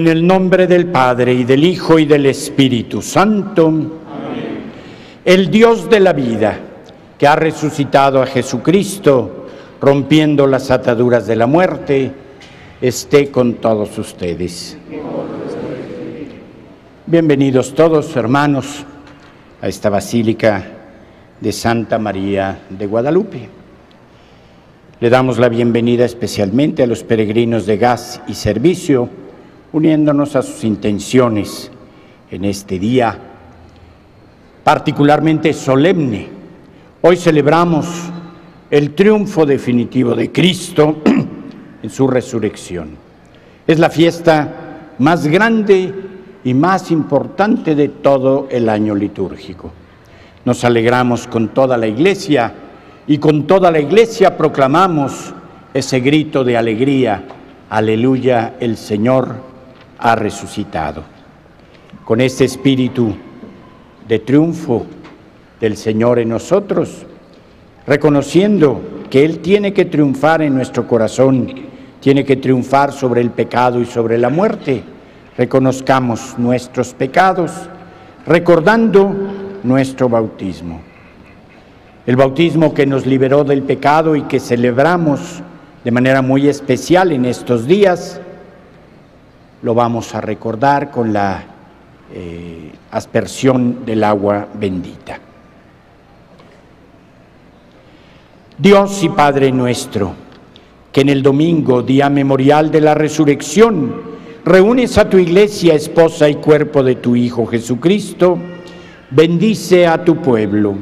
En el nombre del Padre y del Hijo y del Espíritu Santo, el Dios de la vida, que ha resucitado a Jesucristo, rompiendo las ataduras de la muerte, esté con todos ustedes. Bienvenidos todos, hermanos, a esta Basílica de Santa María de Guadalupe. Le damos la bienvenida especialmente a los peregrinos de gas y servicio, uniéndonos a sus intenciones en este día particularmente solemne. Hoy celebramos el triunfo definitivo de Cristo en su resurrección. Es la fiesta más grande y más importante de todo el año litúrgico. Nos alegramos con toda la iglesia y con toda la iglesia proclamamos ese grito de alegría, aleluya, el Señor ha resucitado. Con este espíritu de triunfo del Señor en nosotros, reconociendo que Él tiene que triunfar en nuestro corazón, tiene que triunfar sobre el pecado y sobre la muerte, reconozcamos nuestros pecados, recordando nuestro bautismo. El bautismo que nos liberó del pecado y que celebramos de manera muy especial en estos días, lo vamos a recordar con la eh, aspersión del agua bendita. Dios y Padre nuestro, que en el domingo, día memorial de la resurrección, reúnes a tu iglesia, esposa y cuerpo de tu Hijo Jesucristo, bendice a tu pueblo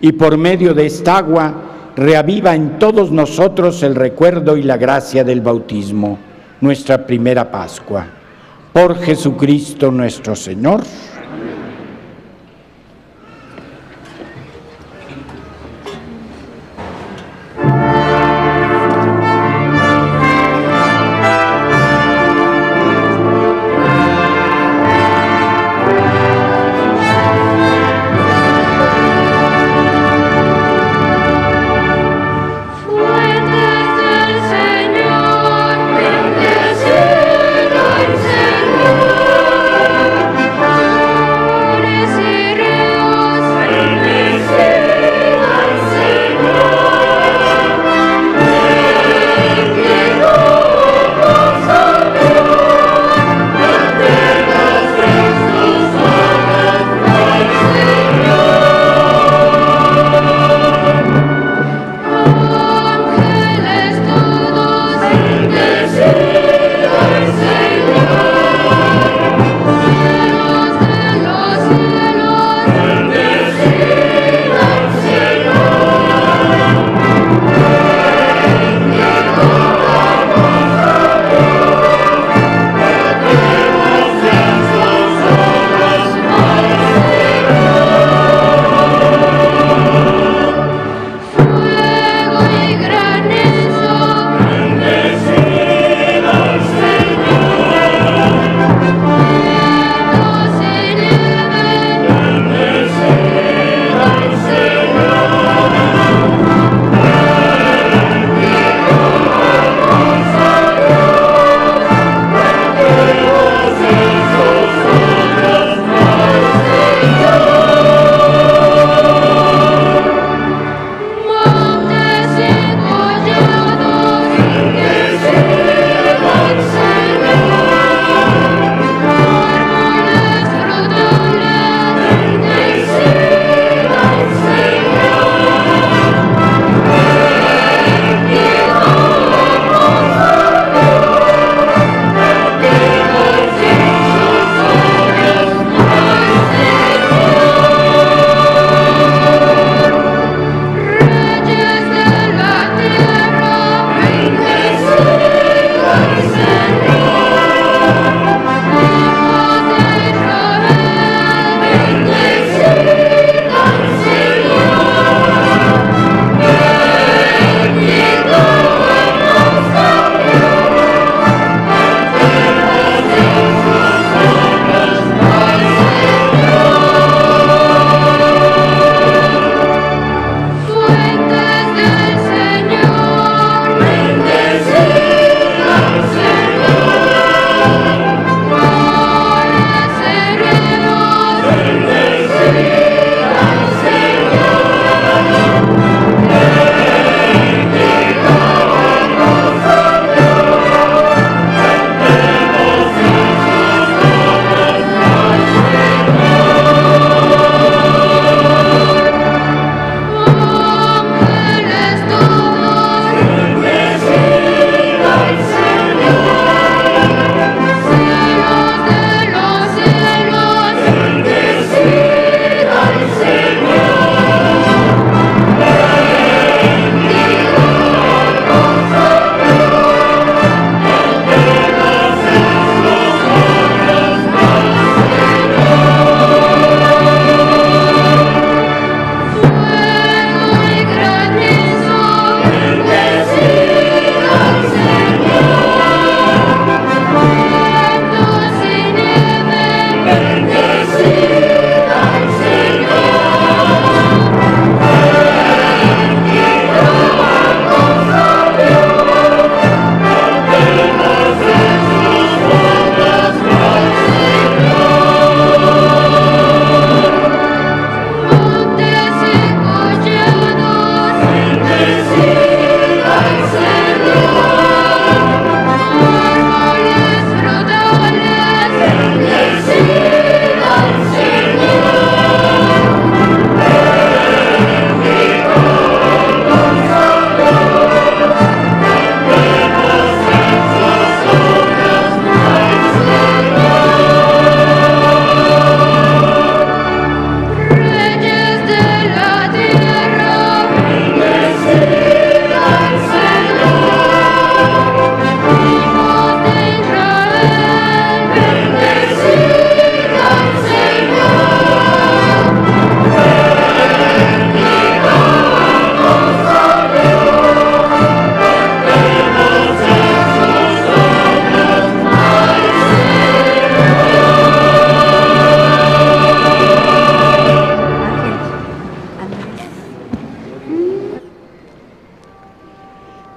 y por medio de esta agua reaviva en todos nosotros el recuerdo y la gracia del bautismo nuestra primera Pascua. Por Jesucristo nuestro Señor.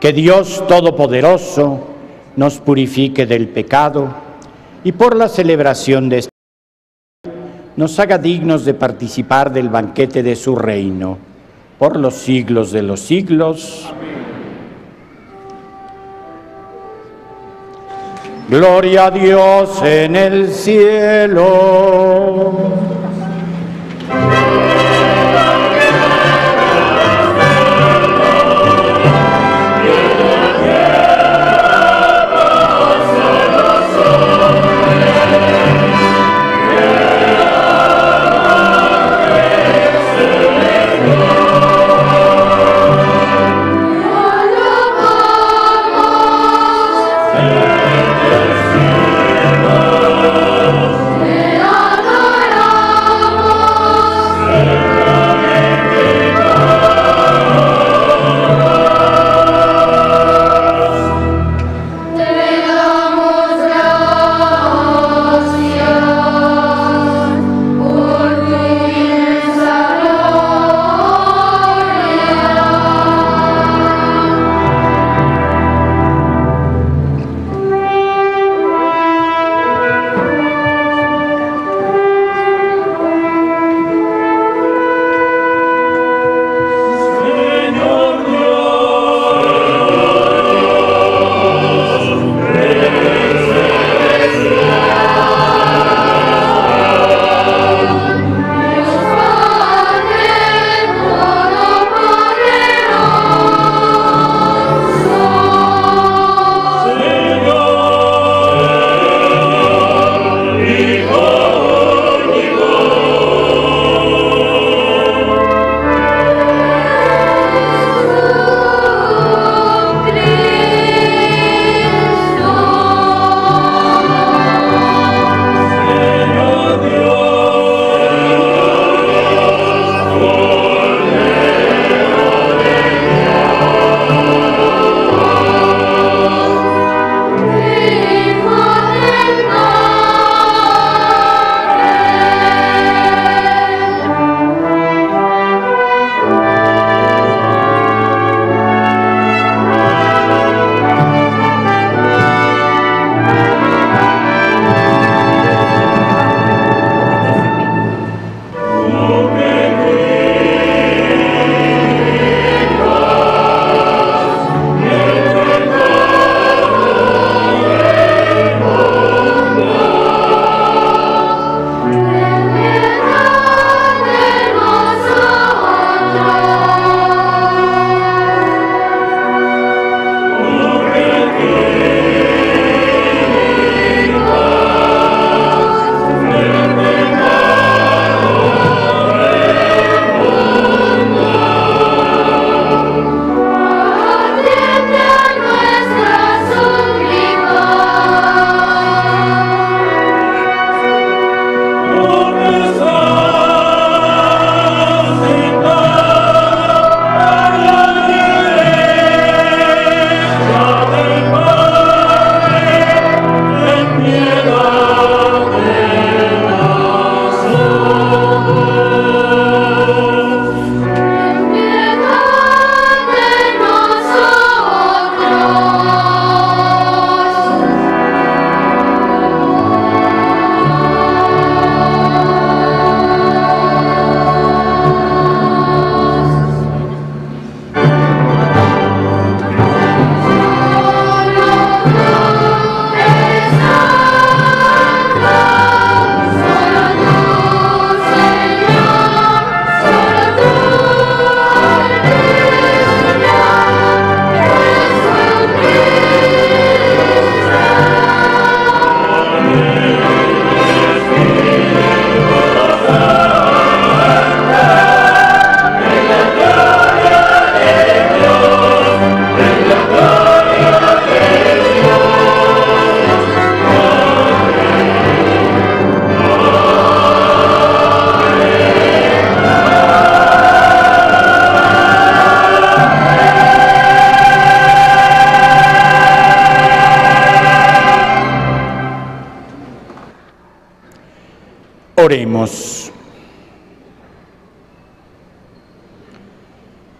Que Dios Todopoderoso nos purifique del pecado y por la celebración de este nos haga dignos de participar del banquete de su reino por los siglos de los siglos. Gloria a Dios en el cielo.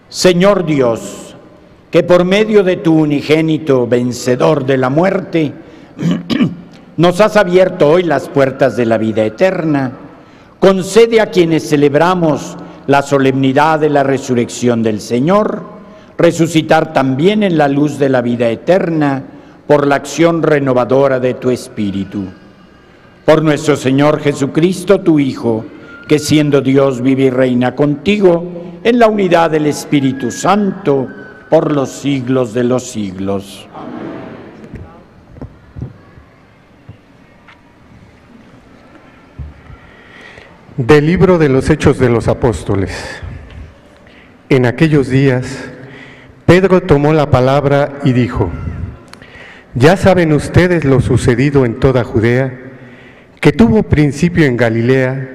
Señor Dios, que por medio de tu unigénito vencedor de la muerte, nos has abierto hoy las puertas de la vida eterna, concede a quienes celebramos la solemnidad de la resurrección del Señor, resucitar también en la luz de la vida eterna por la acción renovadora de tu Espíritu. Por nuestro Señor Jesucristo, tu Hijo, que siendo Dios vive y reina contigo en la unidad del Espíritu Santo, por los siglos de los siglos. Del libro de los Hechos de los Apóstoles. En aquellos días, Pedro tomó la palabra y dijo, Ya saben ustedes lo sucedido en toda Judea, que tuvo principio en Galilea,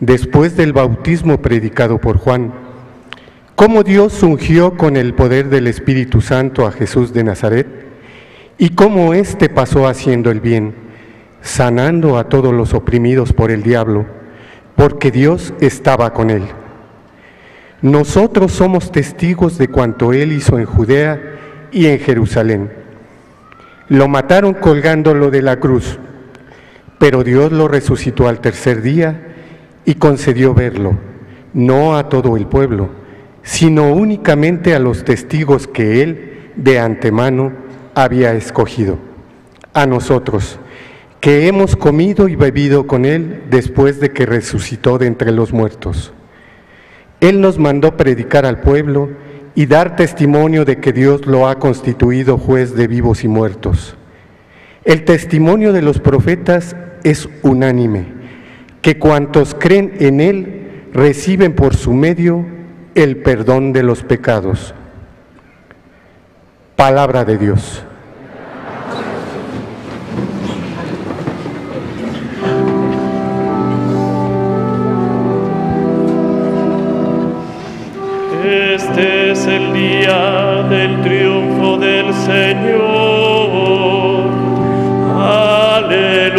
después del bautismo predicado por Juan cómo Dios ungió con el poder del Espíritu Santo a Jesús de Nazaret y cómo éste pasó haciendo el bien, sanando a todos los oprimidos por el diablo, porque Dios estaba con él. Nosotros somos testigos de cuanto él hizo en Judea y en Jerusalén. Lo mataron colgándolo de la cruz, pero Dios lo resucitó al tercer día y concedió verlo, no a todo el pueblo, sino únicamente a los testigos que Él de antemano había escogido, a nosotros, que hemos comido y bebido con Él después de que resucitó de entre los muertos. Él nos mandó predicar al pueblo y dar testimonio de que Dios lo ha constituido juez de vivos y muertos. El testimonio de los profetas es unánime, que cuantos creen en Él reciben por su medio el perdón de los pecados. Palabra de Dios. Este es el día del triunfo del Señor. Aleluya.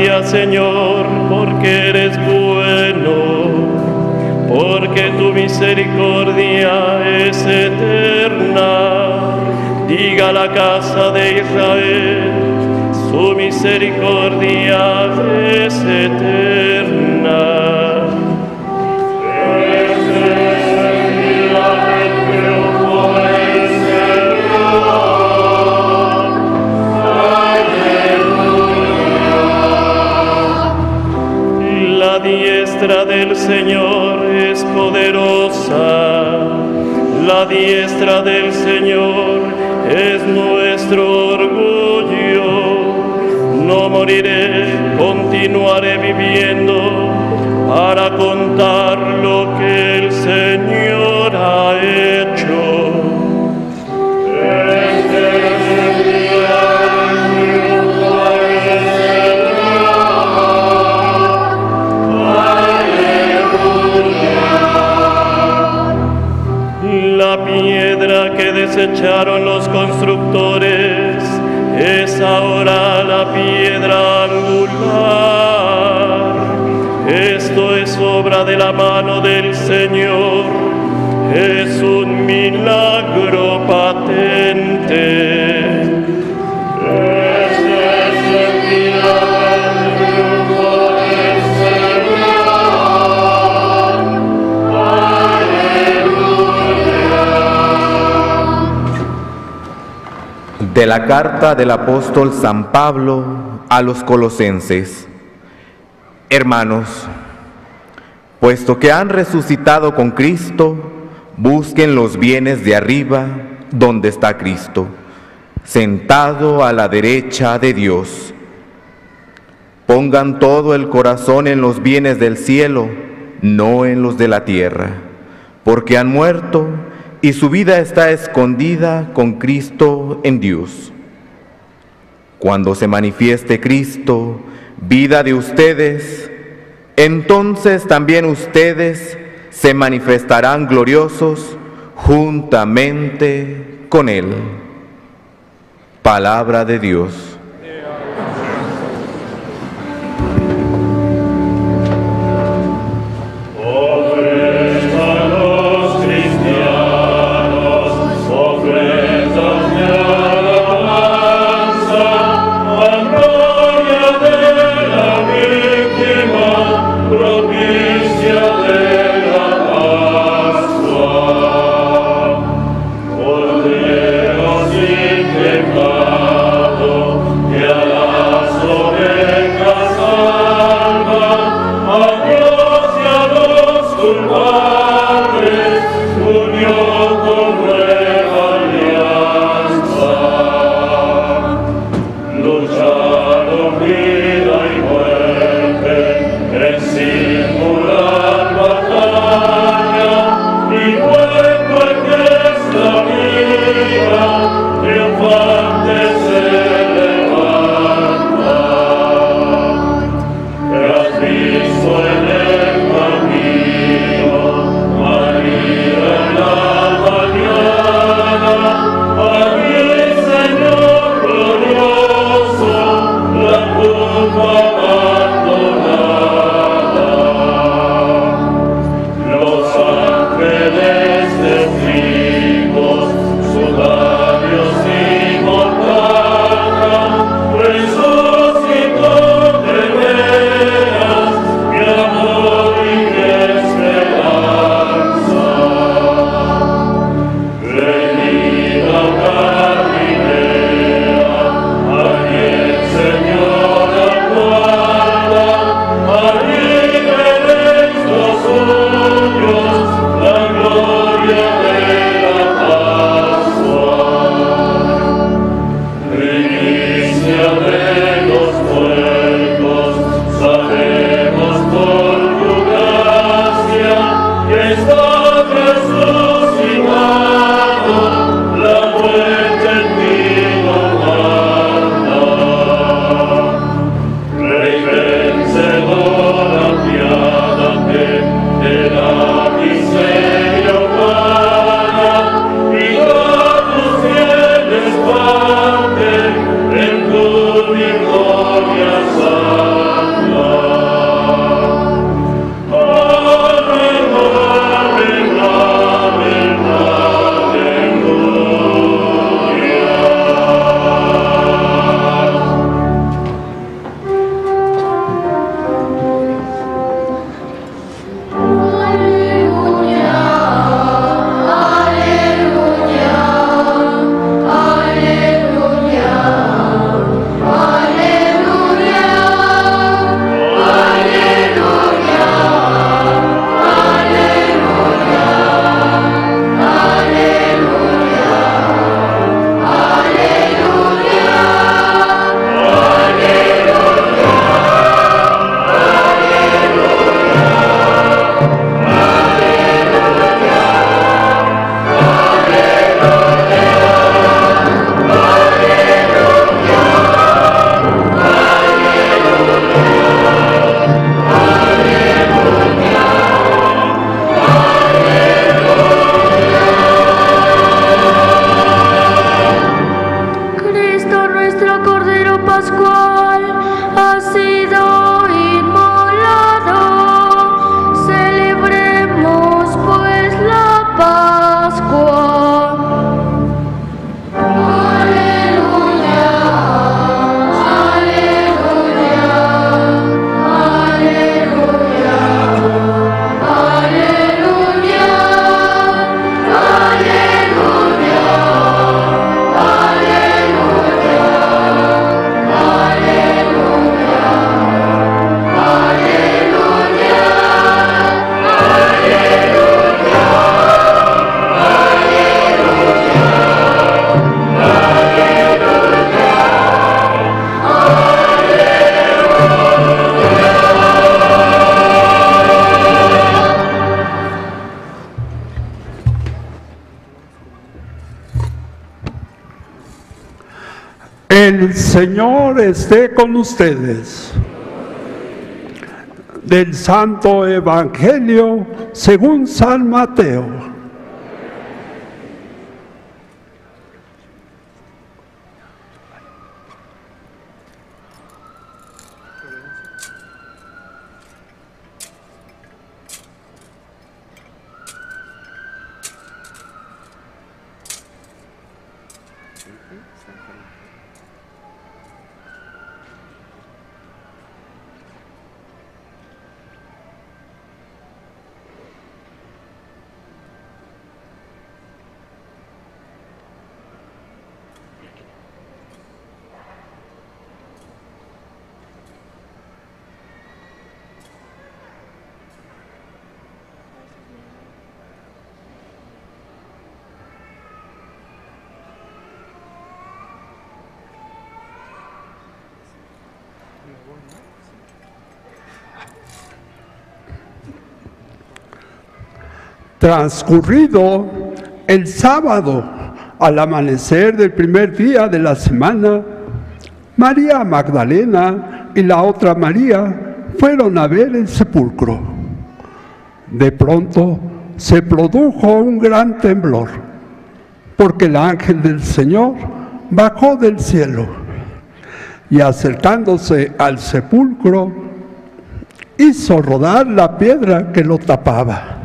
Gracias Señor, porque eres bueno, porque tu misericordia es eterna. Diga la casa de Israel, su misericordia es eterna. Diestra del Señor es poderosa, la diestra del Señor es nuestro orgullo. No moriré, continuaré viviendo para contar lo que el Señor ha hecho. Desecharon los constructores, es ahora la piedra angular. Esto es obra de la mano del Señor, es un milagro patente. De la carta del apóstol San Pablo a los colosenses. Hermanos, puesto que han resucitado con Cristo, busquen los bienes de arriba donde está Cristo, sentado a la derecha de Dios. Pongan todo el corazón en los bienes del cielo, no en los de la tierra, porque han muerto y su vida está escondida con Cristo en Dios. Cuando se manifieste Cristo, vida de ustedes, entonces también ustedes se manifestarán gloriosos juntamente con Él. Palabra de Dios. Esté con ustedes. Del Santo Evangelio según San Mateo. Transcurrido el sábado, al amanecer del primer día de la semana, María Magdalena y la otra María fueron a ver el sepulcro. De pronto se produjo un gran temblor, porque el ángel del Señor bajó del cielo y acercándose al sepulcro, hizo rodar la piedra que lo tapaba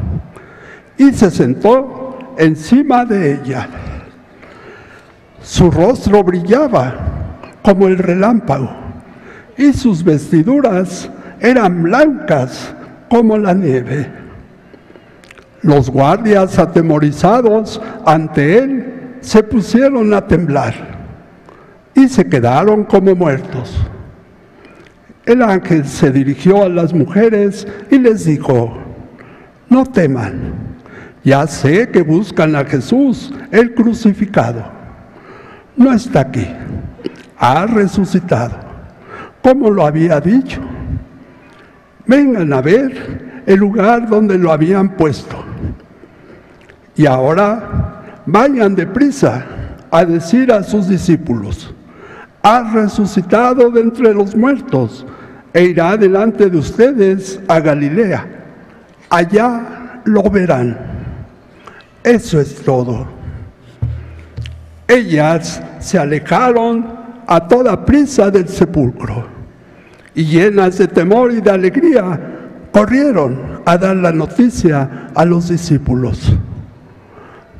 y se sentó encima de ella. Su rostro brillaba como el relámpago y sus vestiduras eran blancas como la nieve. Los guardias atemorizados ante él se pusieron a temblar y se quedaron como muertos. El ángel se dirigió a las mujeres y les dijo, no teman, ya sé que buscan a Jesús, el crucificado. No está aquí, ha resucitado, como lo había dicho. Vengan a ver el lugar donde lo habían puesto. Y ahora vayan deprisa a decir a sus discípulos, ha resucitado de entre los muertos e irá delante de ustedes a Galilea. Allá lo verán. Eso es todo. Ellas se alejaron a toda prisa del sepulcro y llenas de temor y de alegría corrieron a dar la noticia a los discípulos.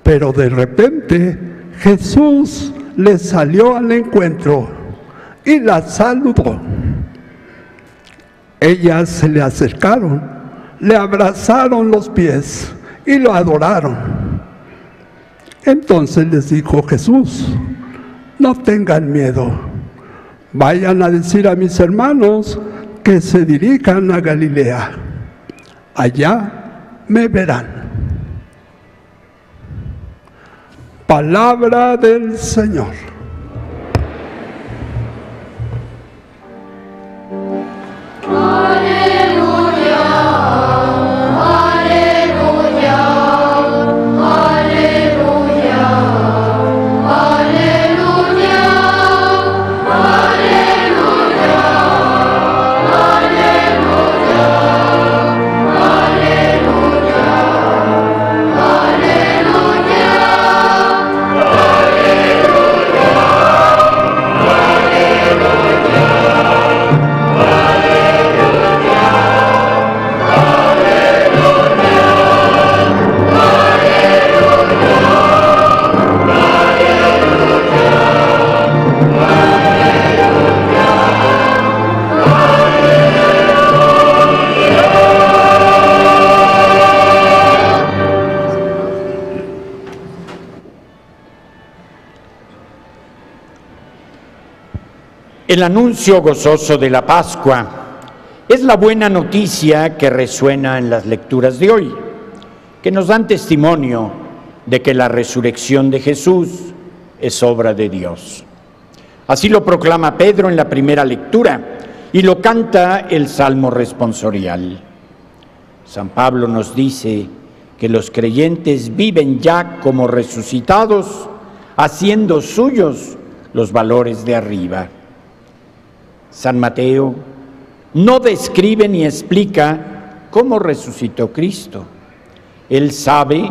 Pero de repente Jesús les salió al encuentro y la saludó. Ellas se le acercaron, le abrazaron los pies y lo adoraron. Entonces les dijo Jesús, no tengan miedo, vayan a decir a mis hermanos que se dirijan a Galilea, allá me verán. Palabra del Señor. El anuncio gozoso de la Pascua es la buena noticia que resuena en las lecturas de hoy, que nos dan testimonio de que la resurrección de Jesús es obra de Dios. Así lo proclama Pedro en la primera lectura y lo canta el Salmo responsorial. San Pablo nos dice que los creyentes viven ya como resucitados, haciendo suyos los valores de arriba. San Mateo no describe ni explica cómo resucitó Cristo. Él sabe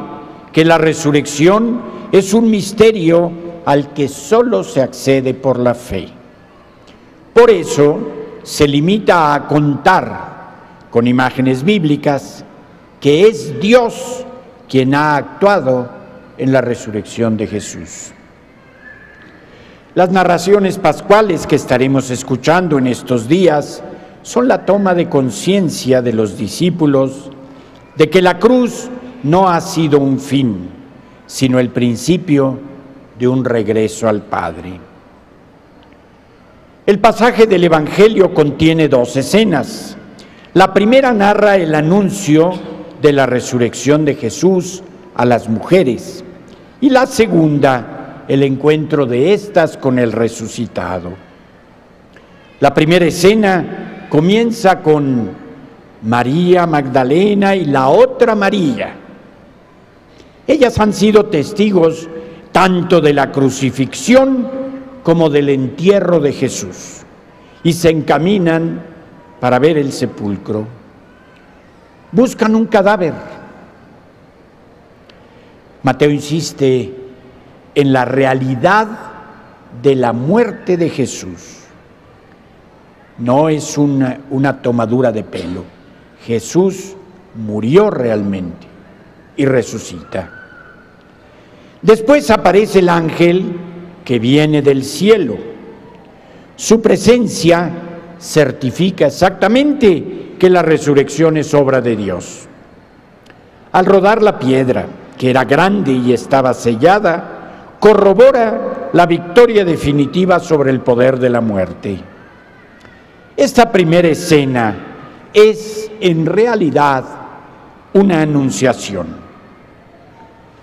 que la resurrección es un misterio al que solo se accede por la fe. Por eso se limita a contar con imágenes bíblicas que es Dios quien ha actuado en la resurrección de Jesús. Las narraciones pascuales que estaremos escuchando en estos días son la toma de conciencia de los discípulos de que la cruz no ha sido un fin, sino el principio de un regreso al Padre. El pasaje del Evangelio contiene dos escenas. La primera narra el anuncio de la resurrección de Jesús a las mujeres y la segunda el encuentro de éstas con el resucitado. La primera escena comienza con María Magdalena y la otra María, Ellas han sido testigos tanto de la crucifixión como del entierro de Jesús y se encaminan para ver el sepulcro. Buscan un cadáver. Mateo insiste en la realidad de la muerte de Jesús. No es una, una tomadura de pelo. Jesús murió realmente y resucita. Después aparece el ángel que viene del cielo. Su presencia certifica exactamente que la resurrección es obra de Dios. Al rodar la piedra, que era grande y estaba sellada, corrobora la victoria definitiva sobre el poder de la muerte. Esta primera escena es en realidad una anunciación.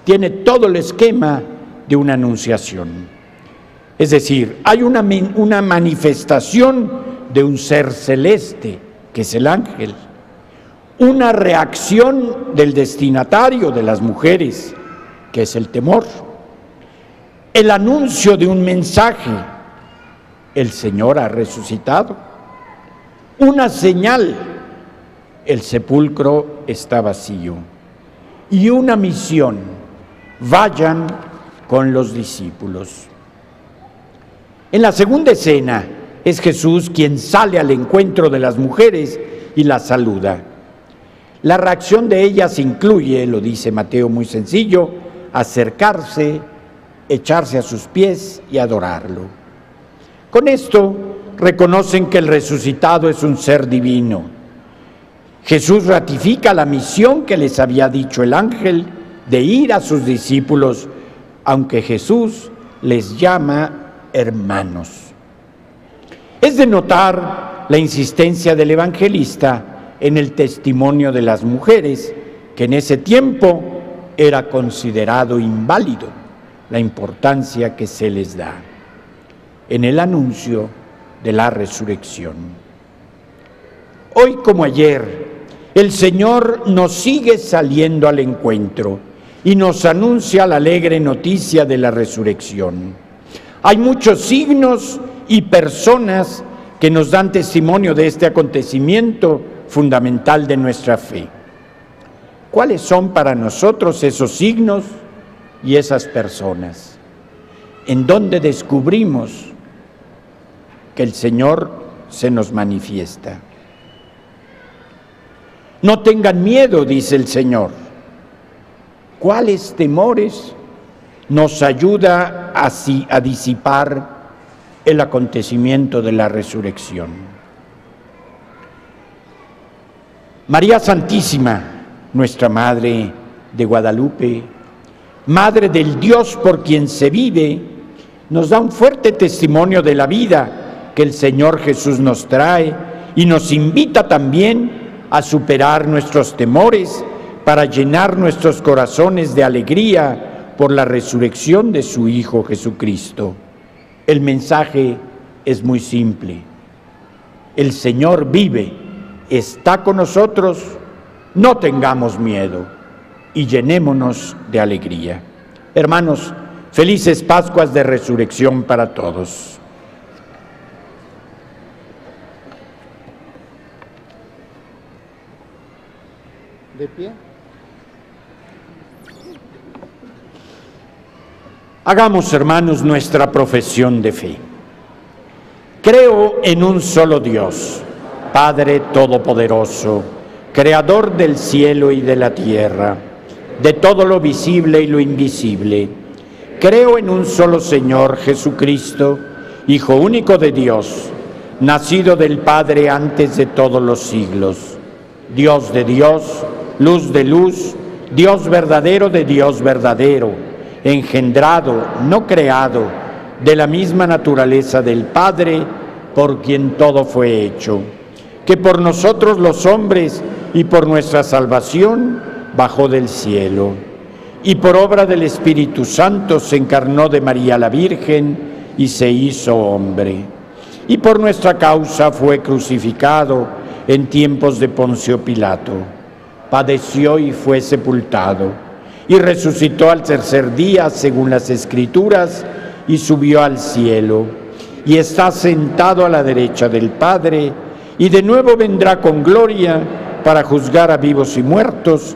Tiene todo el esquema de una anunciación. Es decir, hay una, una manifestación de un ser celeste, que es el ángel, una reacción del destinatario de las mujeres, que es el temor, el anuncio de un mensaje, el Señor ha resucitado, una señal, el sepulcro está vacío, y una misión, vayan con los discípulos. En la segunda escena es Jesús quien sale al encuentro de las mujeres y las saluda. La reacción de ellas incluye, lo dice Mateo muy sencillo, acercarse, echarse a sus pies y adorarlo. Con esto reconocen que el resucitado es un ser divino. Jesús ratifica la misión que les había dicho el ángel de ir a sus discípulos, aunque Jesús les llama hermanos. Es de notar la insistencia del evangelista en el testimonio de las mujeres, que en ese tiempo era considerado inválido la importancia que se les da en el anuncio de la resurrección. Hoy como ayer, el Señor nos sigue saliendo al encuentro y nos anuncia la alegre noticia de la resurrección. Hay muchos signos y personas que nos dan testimonio de este acontecimiento fundamental de nuestra fe. ¿Cuáles son para nosotros esos signos y esas personas? En donde descubrimos que el Señor se nos manifiesta. No tengan miedo, dice el Señor. ¿Cuáles temores nos ayuda a, a disipar el acontecimiento de la resurrección? María Santísima, nuestra Madre de Guadalupe, Madre del Dios por quien se vive, nos da un fuerte testimonio de la vida que el Señor Jesús nos trae y nos invita también a superar nuestros temores para llenar nuestros corazones de alegría por la resurrección de su Hijo Jesucristo. El mensaje es muy simple. El Señor vive, está con nosotros, no tengamos miedo y llenémonos de alegría. Hermanos, felices Pascuas de Resurrección para todos. De pie. Hagamos, hermanos, nuestra profesión de fe. Creo en un solo Dios, Padre Todopoderoso, Creador del cielo y de la tierra, de todo lo visible y lo invisible. Creo en un solo Señor Jesucristo, Hijo único de Dios, nacido del Padre antes de todos los siglos, Dios de Dios, luz de luz, Dios verdadero de Dios verdadero, engendrado, no creado, de la misma naturaleza del Padre, por quien todo fue hecho, que por nosotros los hombres y por nuestra salvación bajó del cielo, y por obra del Espíritu Santo se encarnó de María la Virgen y se hizo hombre, y por nuestra causa fue crucificado en tiempos de Poncio Pilato, padeció y fue sepultado y resucitó al tercer día según las escrituras y subió al cielo y está sentado a la derecha del Padre y de nuevo vendrá con gloria para juzgar a vivos y muertos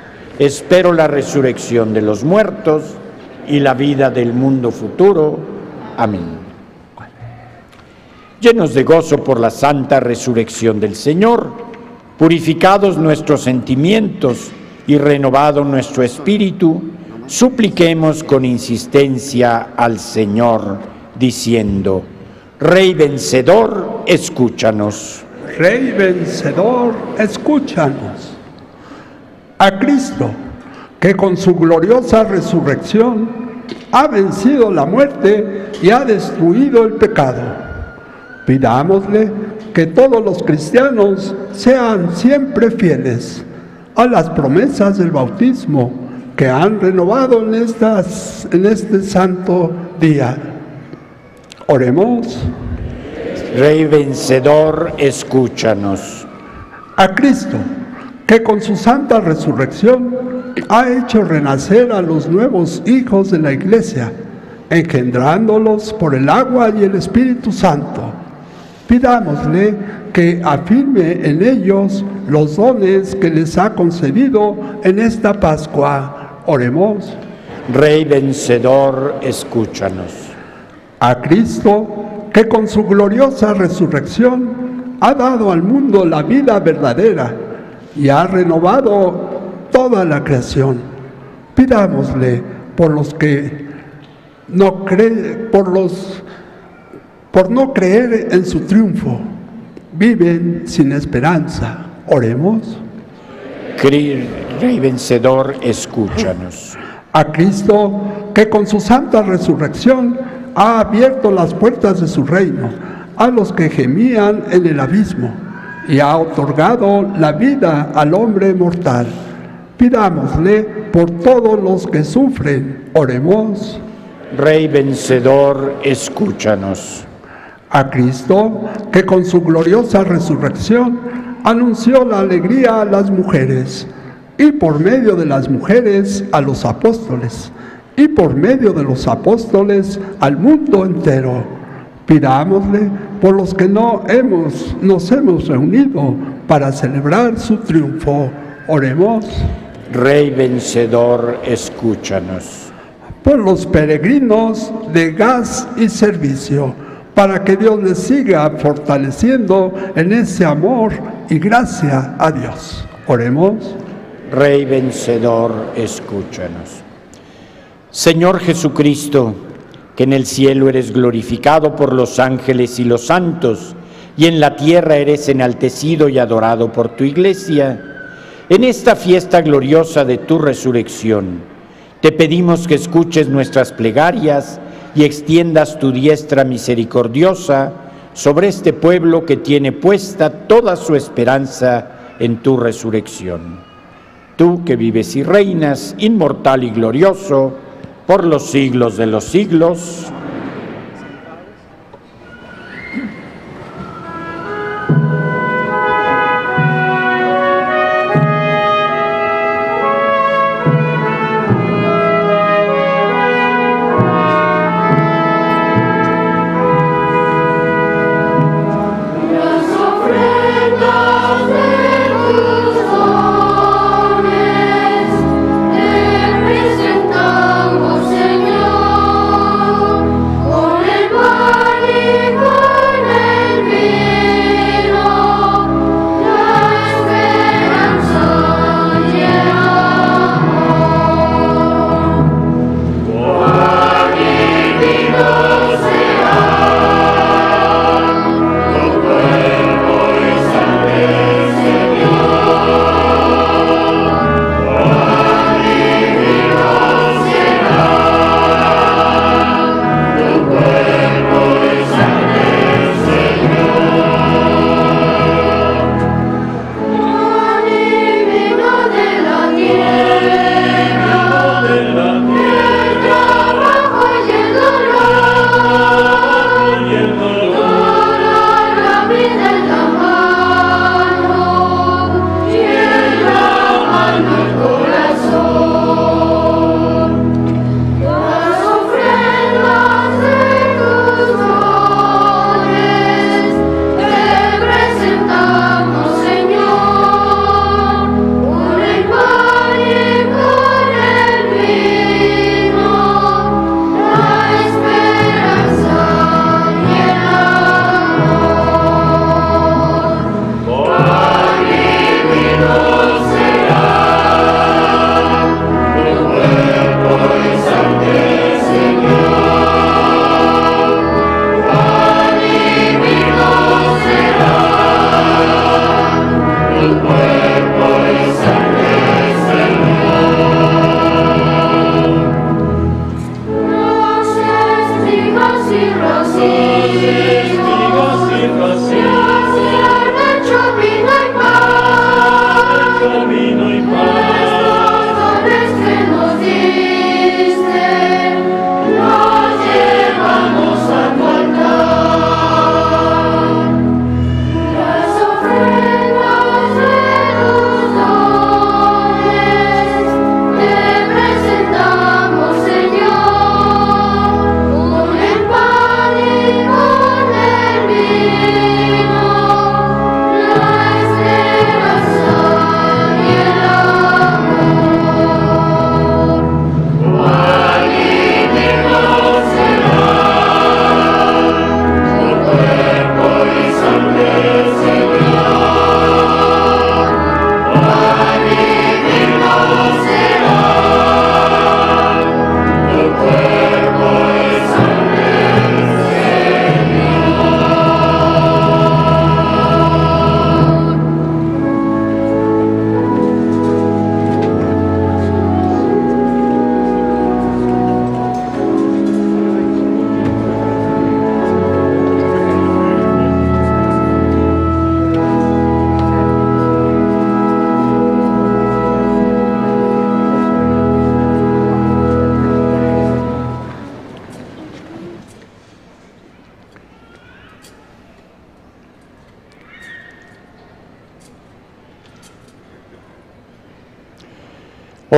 Espero la resurrección de los muertos y la vida del mundo futuro. Amén. Llenos de gozo por la santa resurrección del Señor, purificados nuestros sentimientos y renovado nuestro espíritu, supliquemos con insistencia al Señor, diciendo, Rey vencedor, escúchanos. Rey vencedor, escúchanos. A Cristo, que con su gloriosa resurrección ha vencido la muerte y ha destruido el pecado. Pidámosle que todos los cristianos sean siempre fieles a las promesas del bautismo que han renovado en, estas, en este santo día. Oremos. Rey vencedor, escúchanos. A Cristo, que con su santa resurrección ha hecho renacer a los nuevos hijos de la iglesia, engendrándolos por el agua y el Espíritu Santo. Pidámosle que afirme en ellos los dones que les ha concedido en esta Pascua. Oremos. Rey vencedor, escúchanos. A Cristo, que con su gloriosa resurrección ha dado al mundo la vida verdadera y ha renovado toda la creación. Pidámosle por los que no creen, por los por no creer en su triunfo, viven sin esperanza. Oremos. Rey vencedor, escúchanos. A Cristo, que con su santa resurrección ha abierto las puertas de su reino a los que gemían en el abismo y ha otorgado la vida al hombre mortal. Pidámosle por todos los que sufren. Oremos. Rey vencedor, escúchanos. A Cristo, que con su gloriosa resurrección anunció la alegría a las mujeres, y por medio de las mujeres a los apóstoles, y por medio de los apóstoles al mundo entero. Pidámosle por los que no hemos, nos hemos reunido para celebrar su triunfo. Oremos. Rey vencedor, escúchanos. por los peregrinos de gas y servicio, para que Dios les siga fortaleciendo en ese amor y gracia a Dios. Oremos. Rey vencedor, escúchanos. Señor Jesucristo, en el cielo eres glorificado por los ángeles y los santos, y en la tierra eres enaltecido y adorado por tu iglesia, en esta fiesta gloriosa de tu resurrección, te pedimos que escuches nuestras plegarias y extiendas tu diestra misericordiosa sobre este pueblo que tiene puesta toda su esperanza en tu resurrección. Tú que vives y reinas, inmortal y glorioso, por los siglos de los siglos.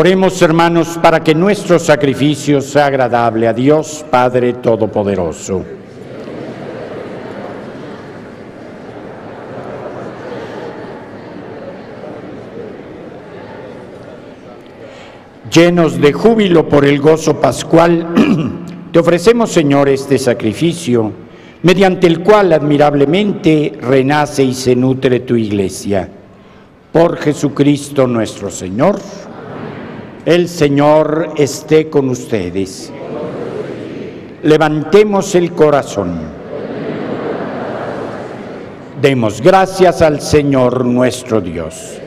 Oremos, hermanos, para que nuestro sacrificio sea agradable a Dios Padre Todopoderoso. Llenos de júbilo por el gozo pascual, te ofrecemos, Señor, este sacrificio, mediante el cual admirablemente renace y se nutre tu iglesia. Por Jesucristo nuestro Señor. El Señor esté con ustedes. Levantemos el corazón. Demos gracias al Señor nuestro Dios.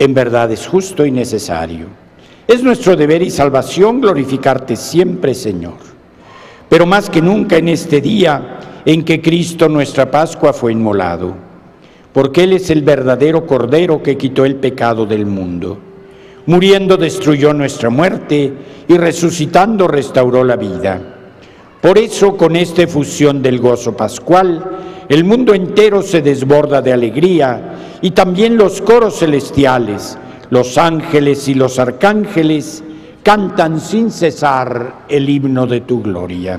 En verdad es justo y necesario. Es nuestro deber y salvación glorificarte siempre, Señor. Pero más que nunca en este día en que Cristo nuestra Pascua fue inmolado, porque Él es el verdadero Cordero que quitó el pecado del mundo. Muriendo destruyó nuestra muerte y resucitando restauró la vida. Por eso, con esta efusión del gozo pascual, el mundo entero se desborda de alegría y también los coros celestiales, los ángeles y los arcángeles cantan sin cesar el himno de tu gloria.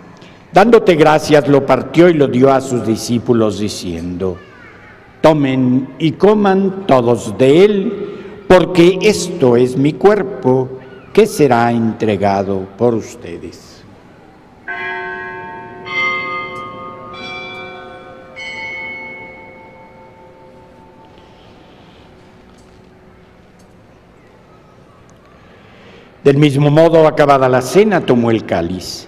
Dándote gracias, lo partió y lo dio a sus discípulos diciendo, tomen y coman todos de él, porque esto es mi cuerpo que será entregado por ustedes. Del mismo modo, acabada la cena, tomó el cáliz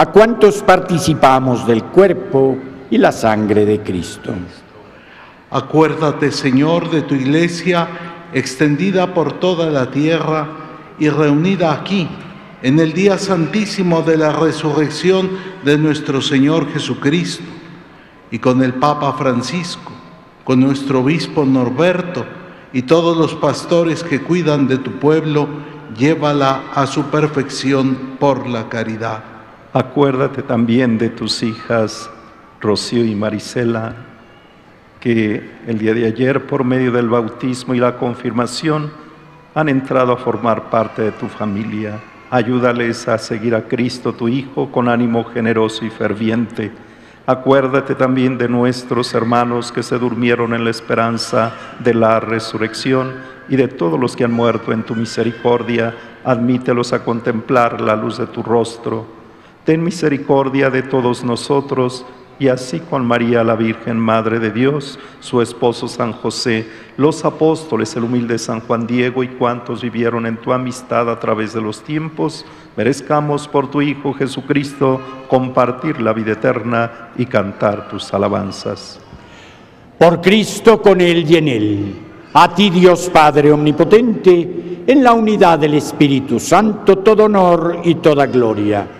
a cuantos participamos del cuerpo y la sangre de Cristo. Acuérdate, Señor, de tu iglesia extendida por toda la tierra y reunida aquí en el día santísimo de la resurrección de nuestro Señor Jesucristo y con el Papa Francisco, con nuestro obispo Norberto y todos los pastores que cuidan de tu pueblo, llévala a su perfección por la caridad. Acuérdate también de tus hijas Rocío y Marisela, que el día de ayer, por medio del bautismo y la confirmación, han entrado a formar parte de tu familia. Ayúdales a seguir a Cristo, tu Hijo, con ánimo generoso y ferviente. Acuérdate también de nuestros hermanos que se durmieron en la esperanza de la resurrección y de todos los que han muerto en tu misericordia. Admítelos a contemplar la luz de tu rostro ten misericordia de todos nosotros, y así con María la Virgen, Madre de Dios, su esposo San José, los apóstoles, el humilde San Juan Diego y cuantos vivieron en tu amistad a través de los tiempos, merezcamos por tu Hijo Jesucristo compartir la vida eterna y cantar tus alabanzas. Por Cristo, con Él y en Él, a ti Dios Padre Omnipotente, en la unidad del Espíritu Santo, todo honor y toda gloria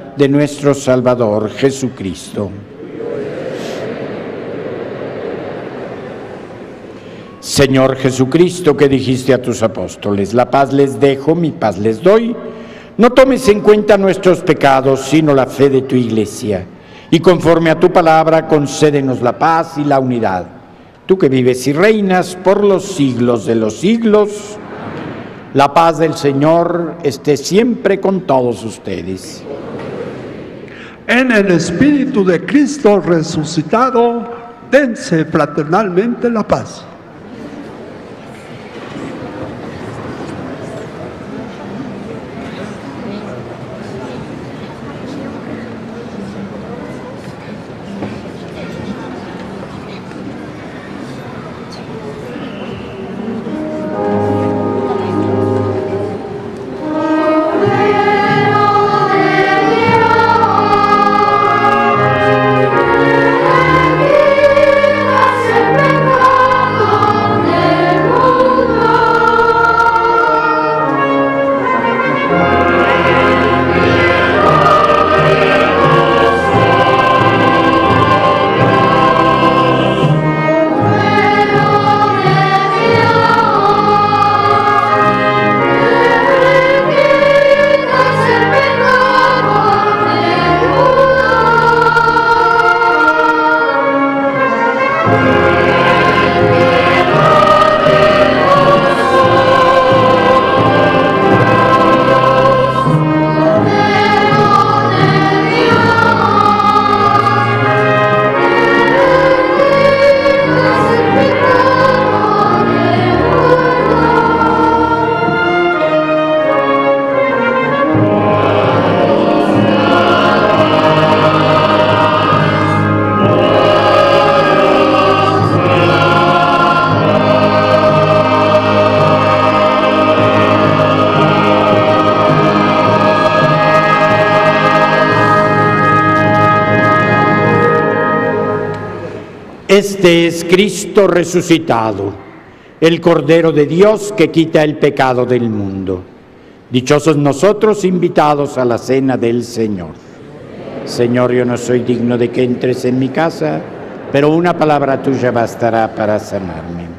de nuestro Salvador Jesucristo. Señor Jesucristo, que dijiste a tus apóstoles, la paz les dejo, mi paz les doy, no tomes en cuenta nuestros pecados, sino la fe de tu iglesia. Y conforme a tu palabra, concédenos la paz y la unidad. Tú que vives y reinas por los siglos de los siglos, la paz del Señor esté siempre con todos ustedes en el Espíritu de Cristo resucitado, dense fraternalmente la paz. Este es Cristo resucitado, el Cordero de Dios que quita el pecado del mundo. Dichosos nosotros invitados a la cena del Señor. Señor, yo no soy digno de que entres en mi casa, pero una palabra tuya bastará para sanarme.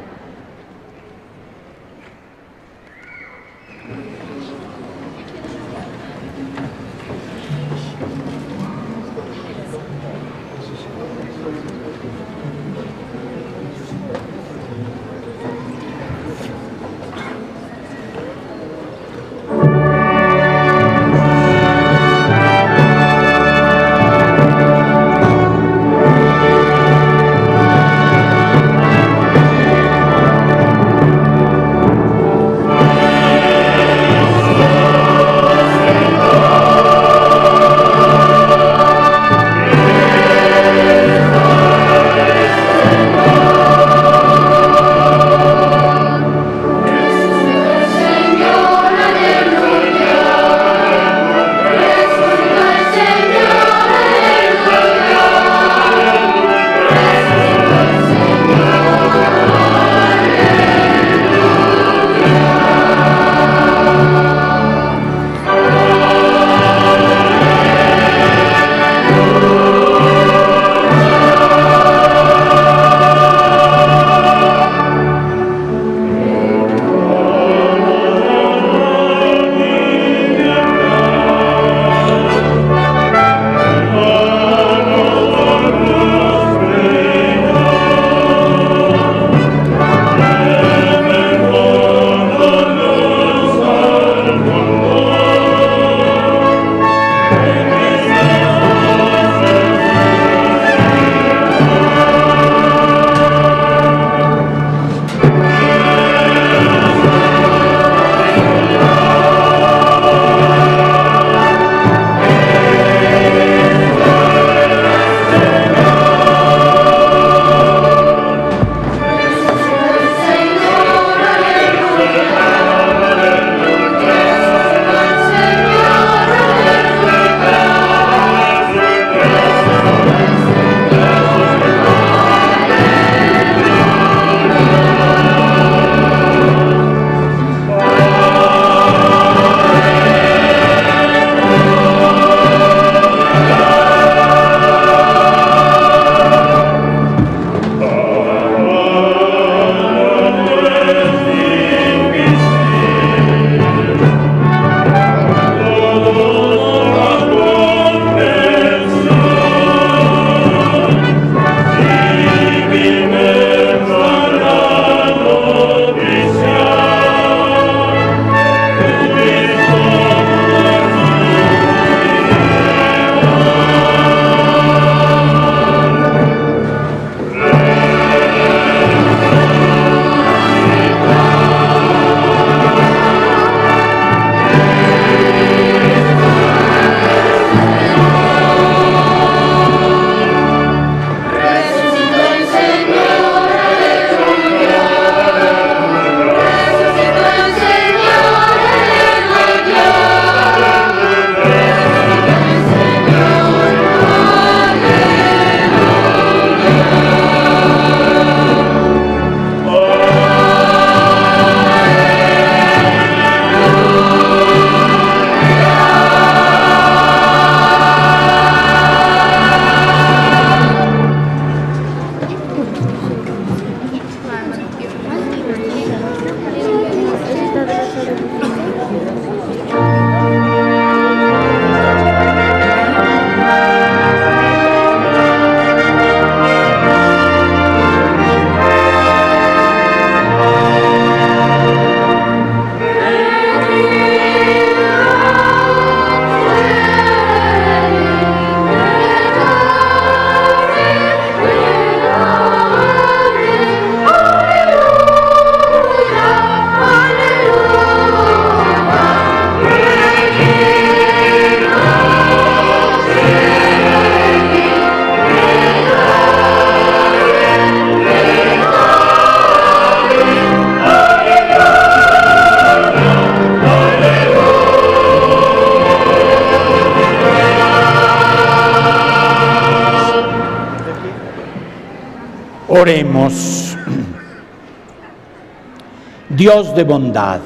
Dios de bondad,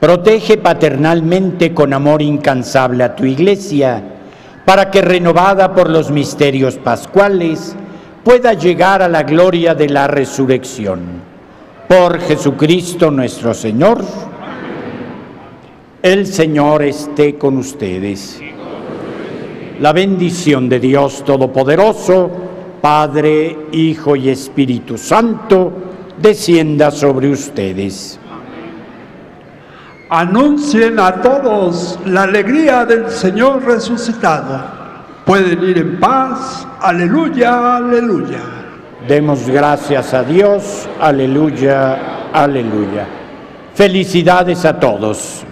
protege paternalmente con amor incansable a tu iglesia, para que renovada por los misterios pascuales, pueda llegar a la gloria de la resurrección. Por Jesucristo nuestro Señor. El Señor esté con ustedes. La bendición de Dios Todopoderoso, Padre, Hijo y Espíritu Santo, descienda sobre ustedes. Anuncien a todos la alegría del Señor resucitado. Pueden ir en paz. Aleluya, aleluya. Demos gracias a Dios. Aleluya, aleluya. Felicidades a todos.